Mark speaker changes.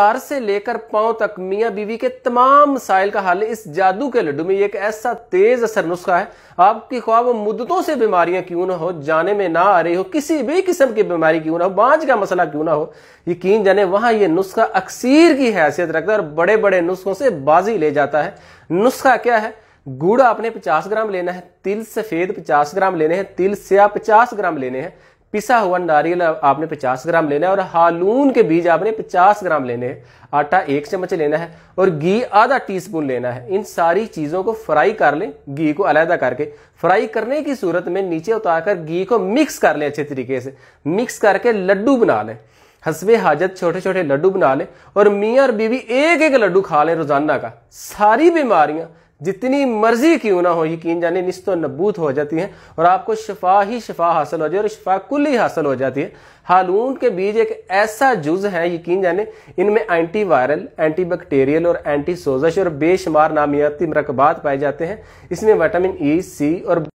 Speaker 1: चार से लेकर पाँव तक मियाँ बीवी के तमाम मसाइल का हल इस जादू के लड्डू में एक ऐसा तेज असर नुस्खा है। आपकी ख्वाब मुद्दतों से बीमारियाँ क्यों ना हो, जाने में ना आ रही हो, किसी भी किस्म की बीमारी क्यों ना हो, बांझ का मसला क्यों ना हो, यकीन जाने वहाँ ये नुस्खा अक्सीर की हैसियत रखता है और बड़े बड़े नुस्खों से बाजी ले जाता है। नुस्खा क्या है? गुड़ आपने 50 ग्राम लेना है, तिल सफ़ेद 50 ग्राम लेने हैं, तिल स्या 50 ग्राम लेने हैं। पिसा हुआ नारियल आपने 50 ग्राम लेना है और हालून के बीज आपने 50 ग्राम लेने हैं। आटा एक चम्मच लेना है और घी आधा टीस्पून लेना है। इन सारी चीज़ों को फ्राई कर लें, घी को अलहदा करके। फ्राई करने की सूरत में नीचे उतारकर घी को मिक्स कर लें अच्छे तरीके से। मिक्स करके लड्डू बना लें। हसबे हाजत छोटे छोटे लड्डू बना लें और मियाँ और बीवी एक एक लड्डू खा लें रोज़ाना का। सारी बीमारियाँ जितनी मर्ज़ी क्यों ना हो, यकीन जाने नस्तो नबूत हो जाती है और आपको शफा ही शफा हासिल हो जाए और शफा ही हासिल हो जाती है। हालून के बीज एक ऐसा जुज है, यकीन जाने इनमें एंटी वायरल एंटी बैक्टीरियल और एंटी सोजश और बेशुमार नामियाती मरकबात पाए जाते हैं। इसमें विटामिन ई सी और